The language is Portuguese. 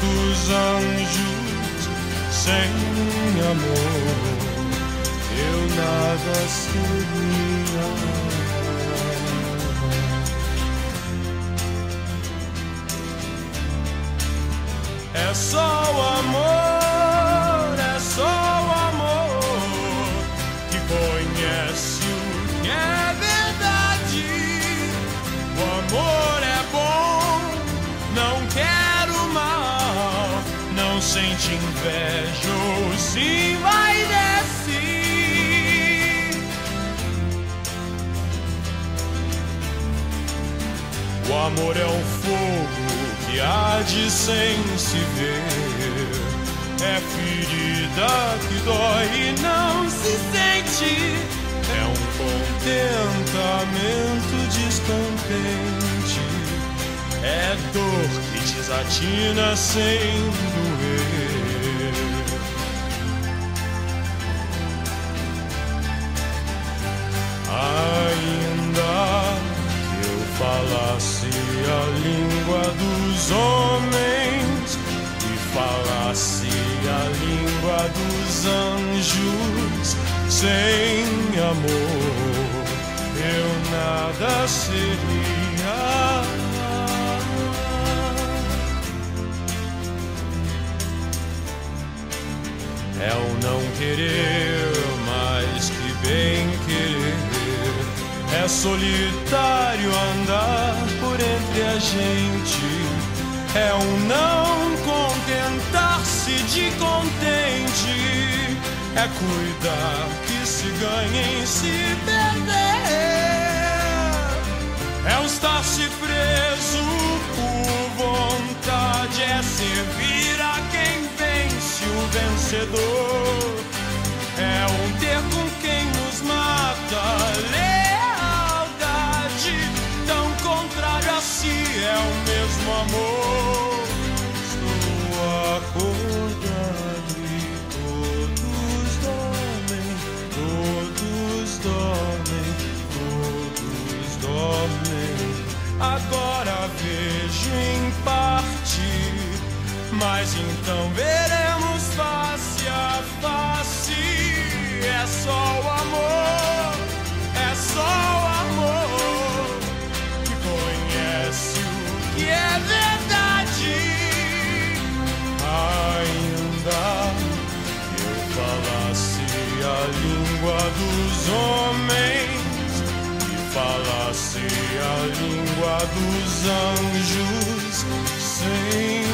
dos anjos sem amor eu nada seria. É só o amor, é só o amor que conhece o que é. Inveja ou se vai descer. O amor é um fogo que arde sem se ver. É ferida que dói e não se É dor que desatina sem doer. Ainda que eu falasse a língua dos homens e falasse a língua dos anjos, sem amor eu nada seria. O não querer mais que bem querer. É solitário andar por entre a gente. É o não contentar-se de contente. É cuidar que se ganha em se perder. É o estar-se preso vencedor. É um ter com quem nos mata. Lealdade, tão contrário a si, é o mesmo amor. Estou acordado e todos dormem, todos dormem, todos dormem. Agora vejo em parte, mas então face a face. É só o amor, é só o amor que conhece o que é verdade. Ainda eu falasse a língua dos homens e falasse a língua dos anjos, sem